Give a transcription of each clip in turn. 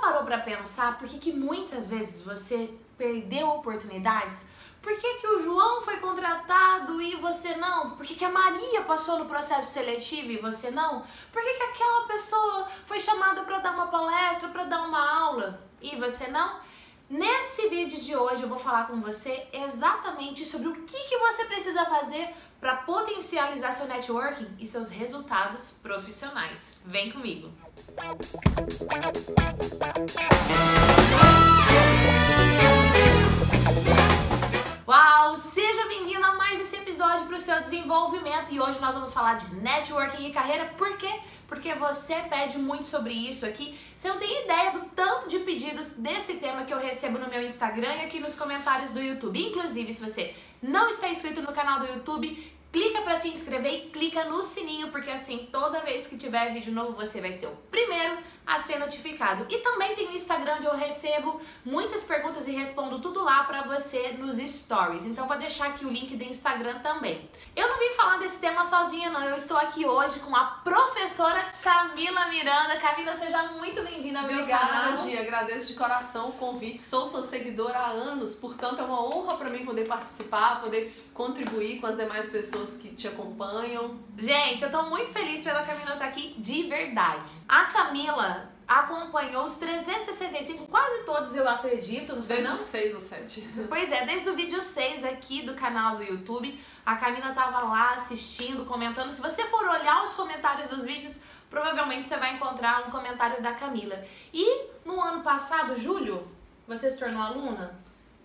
parou para pensar por que, que muitas vezes você perdeu oportunidades? Por que, que o João foi contratado e você não? Por que, que a Maria passou no processo seletivo e você não? Por que, que aquela pessoa foi chamada para dar uma palestra, para dar uma aula e você não? Nesse vídeo de hoje eu vou falar com você exatamente sobre o que, que você precisa fazer para potencializar seu networking e seus resultados profissionais. Vem comigo! Uau! Falar de networking e carreira. Por quê? Porque você pede muito sobre isso aqui. Você não tem ideia do tanto de pedidos desse tema que eu recebo no meu Instagram e aqui nos comentários do YouTube. Inclusive, se você não está inscrito no canal do YouTube, clica para se inscrever e clica no sininho, porque assim, toda vez que tiver vídeo novo, você vai ser o primeiro a ser notificado. E também tem o Instagram onde eu recebo muitas perguntas e respondo tudo lá para você nos stories. Então vou deixar aqui o link do Instagram também. Eu não vim falar desse tema sozinha não, eu estou aqui hoje com a professora Camila Miranda. Camila, seja muito bem-vinda ao meu Obrigada, canal. Gia. Agradeço de coração o convite. Sou sua seguidora há anos, portanto é uma honra para mim poder participar, poder contribuir com as demais pessoas que te acompanham. Gente, eu tô muito feliz pela Camila estar aqui de verdade. A Camila acompanhou os 365, quase todos eu acredito, não foi Desde não? os seis ou sete. Pois é, desde o vídeo 6 aqui do canal do YouTube, a Camila tava lá assistindo, comentando. Se você for olhar os comentários dos vídeos, provavelmente você vai encontrar um comentário da Camila. E no ano passado, julho, você se tornou aluna?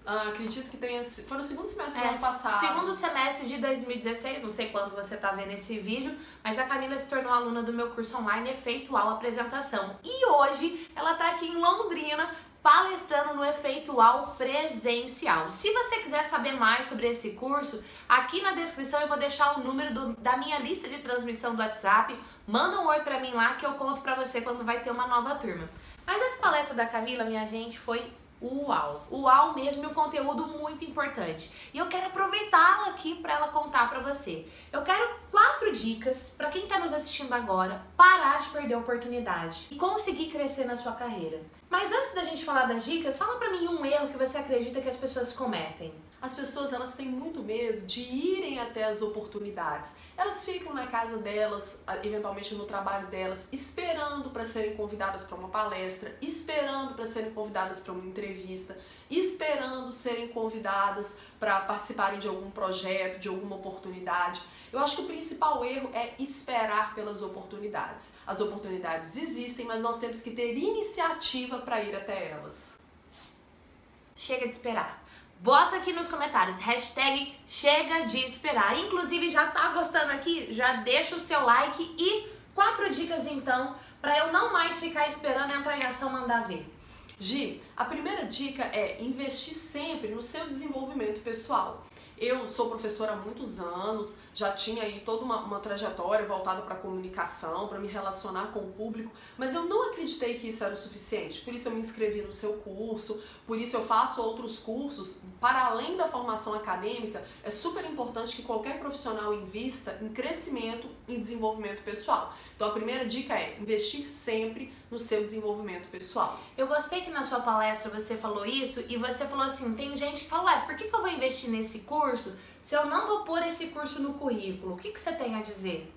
Ah, acredito que tenha. si- Foi no segundo semestre do É, ano passado. Segundo semestre de 2016, não sei quando você tá vendo esse vídeo, mas a Camila se tornou aluna do meu curso online Efeitual Apresentação. E hoje ela tá aqui em Londrina palestrando no Efeitual Presencial. Se você quiser saber mais sobre esse curso, aqui na descrição eu vou deixar o número do- da minha lista de transmissão do WhatsApp. Manda um oi pra mim lá que eu conto pra você quando vai ter uma nova turma. Mas a palestra da Camila, minha gente, foi uau. Uau mesmo e um conteúdo muito importante. E eu quero aproveitá-la aqui para ela contar para você. Eu quero quatro dicas para quem está nos assistindo agora parar de perder a oportunidade e conseguir crescer na sua carreira. Mas antes da gente falar das dicas, fala para mim um erro que você acredita que as pessoas cometem. As pessoas elas têm muito medo de irem até as oportunidades. Elas ficam na casa delas, eventualmente no trabalho delas, esperando para serem convidadas para uma palestra, esperando para serem convidadas para uma entrevista, esperando serem convidadas para participarem de algum projeto, de alguma oportunidade. Eu acho que o principal erro é esperar pelas oportunidades. As oportunidades existem, mas nós temos que ter iniciativa para ir até elas. Chega de esperar. Bota aqui nos comentários, hashtag chega de esperar. Inclusive, já tá gostando aqui? Já deixa o seu like e quatro dicas então, para eu não mais ficar esperando em ação mandar ver. Gi, a primeira dica é investir sempre no seu desenvolvimento pessoal. Eu sou professora há muitos anos, já tinha aí toda uma, uma trajetória voltada para comunicação, para me relacionar com o público, mas eu não acreditei que isso era o suficiente. Por isso eu me inscrevi no seu curso, por isso eu faço outros cursos. Para além da formação acadêmica, é super importante que qualquer profissional invista em crescimento e desenvolvimento pessoal. Então a primeira dica é investir sempre no seu desenvolvimento pessoal. Eu gostei que na sua palestra você falou isso e você falou assim: tem gente que fala, ué, por que, que eu vou investir nesse curso se eu não vou pôr esse curso no currículo? O que, que você tem a dizer?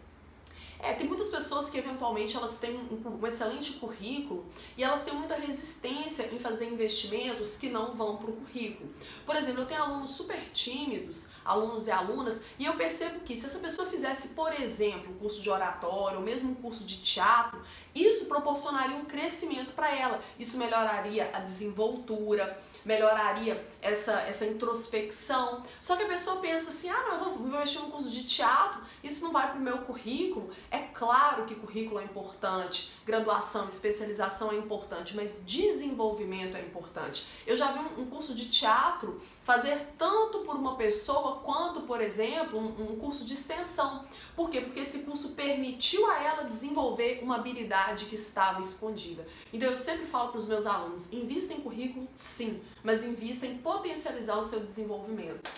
É, tem muitas pessoas que eventualmente elas têm um, um excelente currículo e elas têm muita resistência em fazer investimentos que não vão para o currículo. Por exemplo, eu tenho alunos super tímidos, alunos e alunas, e eu percebo que se essa pessoa fizesse, por exemplo, um curso de oratório ou mesmo um curso de teatro, isso proporcionaria um crescimento para ela. Isso melhoraria a desenvoltura, melhoraria essa, essa introspecção. Só que a pessoa pensa assim: ah, não, eu vou, vou investir num curso de teatro, isso não vai para o meu currículo. É claro que currículo é importante, graduação, especialização é importante, mas desenvolvimento é importante. Eu já vi um, curso de teatro fazer tanto por uma pessoa quanto, por exemplo, um, um curso de extensão. Por quê? Porque esse curso permitiu a ela desenvolver uma habilidade que estava escondida. Então eu sempre falo para os meus alunos: invista em currículo, sim, mas invista em potencializar o seu desenvolvimento.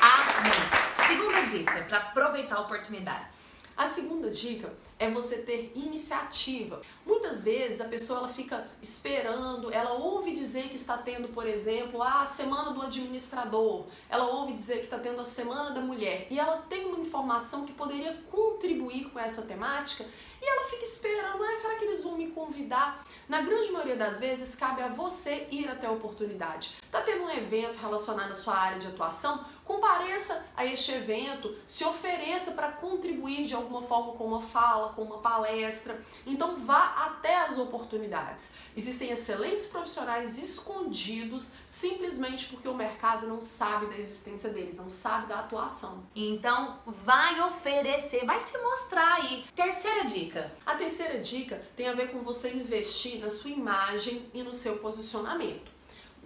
Amém. Segunda dica, para aproveitar oportunidades. A segunda dica é você ter iniciativa. Muitas vezes a pessoa ela fica esperando, ela ouve dizer que está tendo, por exemplo, a semana do administrador, ela ouve dizer que está tendo a semana da mulher e ela tem uma informação que poderia contribuir com essa temática e ela fica esperando, ah, será que eles vão me convidar? Na grande maioria das vezes, cabe a você ir até a oportunidade. Tá tendo um evento relacionado à sua área de atuação? Compareça a este evento, se ofereça para contribuir de alguma forma com uma fala, com uma palestra. Então vá até as oportunidades. Existem excelentes profissionais escondidos simplesmente porque o mercado não sabe da existência deles, não sabe da atuação. Então vai oferecer, vai se mostrar aí. Terceira dica. A terceira dica tem a ver com você investir na sua imagem e no seu posicionamento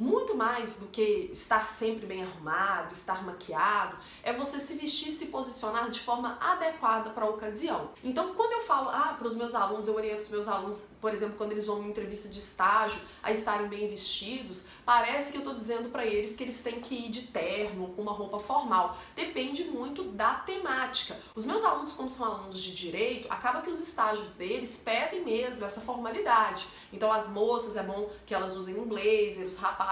muito mais do que estar sempre bem arrumado, estar maquiado, é você se vestir e se posicionar de forma adequada para a ocasião. Então, quando eu falo, ah, para os meus alunos, eu oriento os meus alunos, por exemplo, quando eles vão uma entrevista de estágio, a estarem bem vestidos, parece que eu estou dizendo para eles que eles têm que ir de terno, com uma roupa formal. Depende muito da temática. Os meus alunos, como são alunos de direito, acaba que os estágios deles pedem mesmo essa formalidade. Então, as moças é bom que elas usem um blazer, os rapazes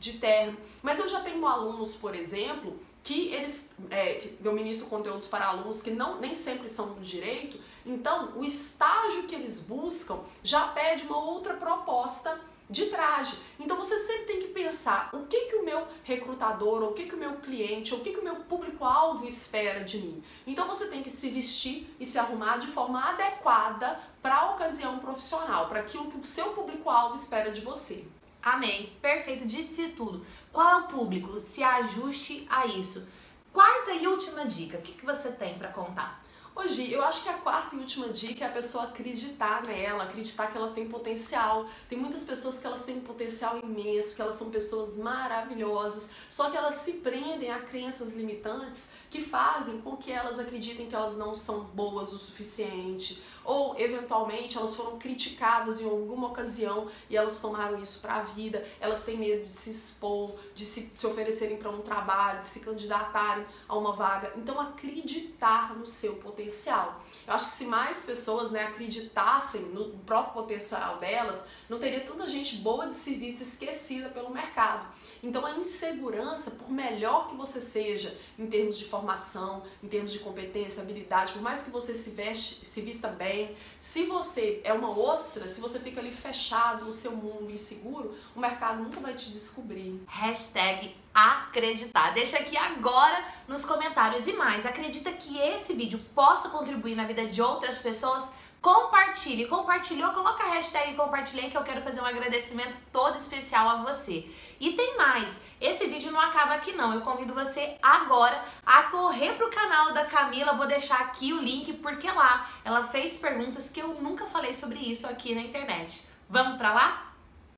de terno. Mas eu já tenho alunos, por exemplo, que eles é, que eu ministro conteúdos para alunos que não nem sempre são do direito, então o estágio que eles buscam já pede uma outra proposta de traje. Então você sempre tem que pensar o que, que o meu recrutador, ou o que, que o meu cliente, ou o que, que o meu público-alvo espera de mim. Então você tem que se vestir e se arrumar de forma adequada para a ocasião profissional, para aquilo que o seu público-alvo espera de você. Amém. Perfeito, disse tudo. Qual é o público? Se ajuste a isso. Quarta e última dica, o que, que você tem para contar? Hoje, eu acho que a quarta e última dica é a pessoa acreditar nela, acreditar que ela tem potencial. Tem muitas pessoas que elas têm um potencial imenso, que elas são pessoas maravilhosas, só que elas se prendem a crenças limitantes que fazem com que elas acreditem que elas não são boas o suficiente, ou eventualmente elas foram criticadas em alguma ocasião e elas tomaram isso para a vida, elas têm medo de se expor, de se, se oferecerem para um trabalho, de se candidatarem a uma vaga. Então acreditar no seu potencial. Eu acho que se mais pessoas né, acreditassem no próprio potencial delas, não teria tanta gente boa de serviço esquecida pelo mercado. Então a insegurança, por melhor que você seja em termos de formação, em termos de competência, habilidade, por mais que você se, veste, se vista bem, se você é uma ostra, se você fica ali fechado no seu mundo inseguro, o mercado nunca vai te descobrir. Hashtag acreditar. Deixa aqui agora nos comentários. E mais, acredita que esse vídeo possa contribuir na vida de outras pessoas? Compartilhe, compartilhou, coloca a hashtag compartilhei que eu quero fazer um agradecimento todo especial a você. E tem mais, esse vídeo não acaba aqui não, eu convido você agora a correr pro canal da Camila, vou deixar aqui o link porque lá ela fez perguntas que eu nunca falei sobre isso aqui na internet. Vamos pra lá?